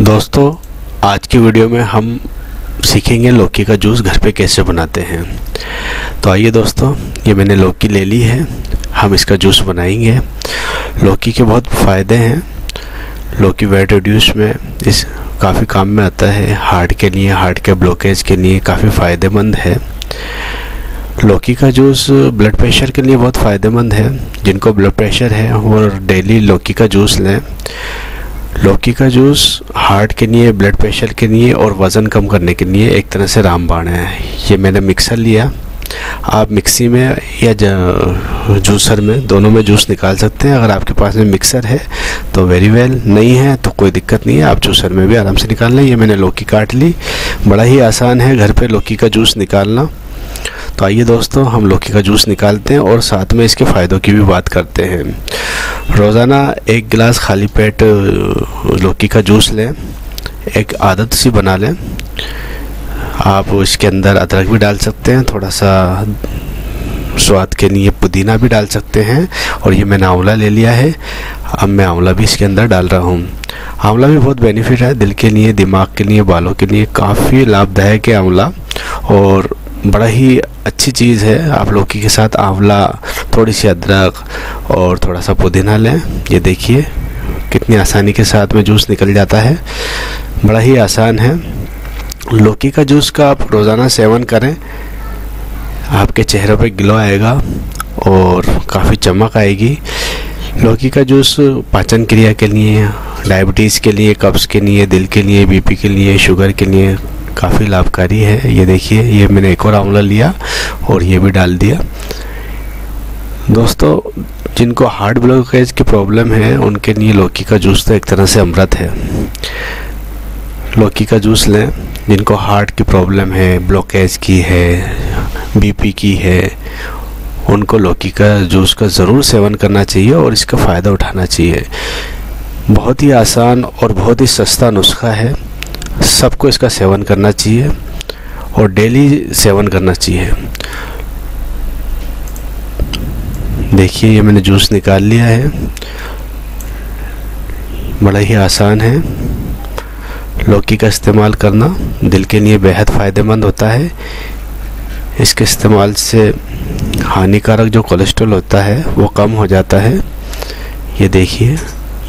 दोस्तों, आज की वीडियो में हम सीखेंगे लौकी का जूस घर पे कैसे बनाते हैं। तो आइए दोस्तों, ये मैंने लौकी ले ली है। हम इसका जूस बनाएँगे। लौकी के बहुत फ़ायदे हैं। लौकी वेट रिड्यूस में इस काफ़ी काम में आता है। हार्ट के लिए हार्ट के ब्लॉकेज के लिए काफ़ी फ़ायदेमंद है। लौकी का जूस ब्लड प्रेशर के लिए बहुत फ़ायदेमंद है। जिनको ब्लड प्रेशर है, वो डेली लौकी का जूस लें। लौकी का जूस हार्ट के लिए, ब्लड प्रेशर के लिए और वज़न कम करने के लिए एक तरह से रामबाण है। ये मैंने मिक्सर लिया। आप मिक्सी में या जूसर में दोनों में जूस निकाल सकते हैं। अगर आपके पास में मिक्सर है तो वेरी वेल नहीं है तो कोई दिक्कत नहीं है। आप जूसर में भी आराम से निकाल लें। ये मैंने लौकी काट ली। बड़ा ही आसान है घर पे लौकी का जूस निकालना। तो आइए दोस्तों, हम लौकी का जूस निकालते हैं और साथ में इसके फ़ायदों की भी बात करते हैं। रोज़ाना एक गिलास खाली पेट लौकी का जूस लें, एक आदत सी बना लें। आप इसके अंदर अदरक भी डाल सकते हैं, थोड़ा सा स्वाद के लिए पुदीना भी डाल सकते हैं, और ये मैंने आंवला ले लिया है। अब मैं आंवला भी इसके अंदर डाल रहा हूँ। आंवला भी बहुत बेनिफिट है, दिल के लिए, दिमाग के लिए, बालों के लिए, काफ़ी लाभदायक है आंवला। और बड़ा ही अच्छी चीज़ है, आप लौकी के साथ आंवला थोड़ी सी अदरक और थोड़ा सा पुदीना लें। ये देखिए, कितनी आसानी के साथ में जूस निकल जाता है। बड़ा ही आसान है। लौकी का जूस का आप रोज़ाना सेवन करें, आपके चेहरे पे ग्लो आएगा और काफ़ी चमक आएगी। लौकी का जूस पाचन क्रिया के लिए, डायबिटीज़ के लिए, कब्ज़ के लिए, दिल के लिए, बीपी के लिए, शुगर के लिए काफ़ी लाभकारी है। ये देखिए, ये मैंने एक और आंवला लिया और ये भी डाल दिया। दोस्तों, जिनको हार्ट ब्लॉकेज की प्रॉब्लम है, उनके लिए लौकी का जूस तो एक तरह से अमृत है। लौकी का जूस लें, जिनको हार्ट की प्रॉब्लम है, ब्लॉकेज की है, बीपी की है, उनको लौकी का जूस का ज़रूर सेवन करना चाहिए और इसका फ़ायदा उठाना चाहिए। बहुत ही आसान और बहुत ही सस्ता नुस्खा है। सबको इसका सेवन करना चाहिए और डेली सेवन करना चाहिए। देखिए, ये मैंने जूस निकाल लिया है। बड़ा ही आसान है। लौकी का इस्तेमाल करना दिल के लिए बेहद फ़ायदेमंद होता है। इसके इस्तेमाल से हानिकारक जो कोलेस्ट्रॉल होता है, वो कम हो जाता है। ये देखिए,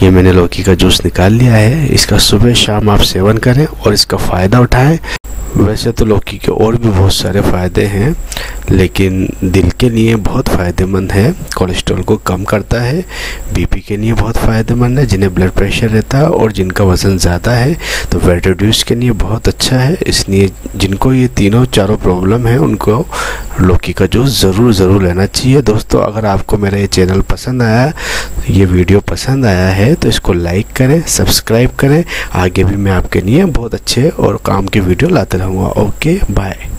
ये मैंने लौकी का जूस निकाल लिया है। इसका सुबह शाम आप सेवन करें और इसका फ़ायदा उठाएँ। वैसे तो लौकी के और भी बहुत सारे फ़ायदे हैं। लेकिन दिल के लिए बहुत फ़ायदेमंद है कोलेस्ट्रॉल को कम करता है बीपी के लिए बहुत फ़ायदेमंद है, जिन्हें ब्लड प्रेशर रहता है और जिनका वज़न ज़्यादा है तो वेट रिड्यूस के लिए बहुत अच्छा है। इसलिए जिनको ये तीनों चारों प्रॉब्लम है, उनको लौकी का जूस ज़रूर ज़रूर लेना चाहिए। दोस्तों, अगर आपको मेरा ये चैनल पसंद आया, ये वीडियो पसंद आया है तो इसको लाइक करें सब्सक्राइब करें। आगे भी मैं आपके लिए बहुत अच्छे और काम की वीडियो लाते रहूँगा। Okay bye